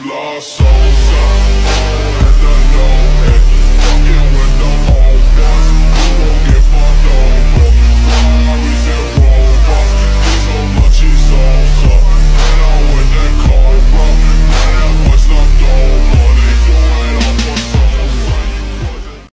lost souls.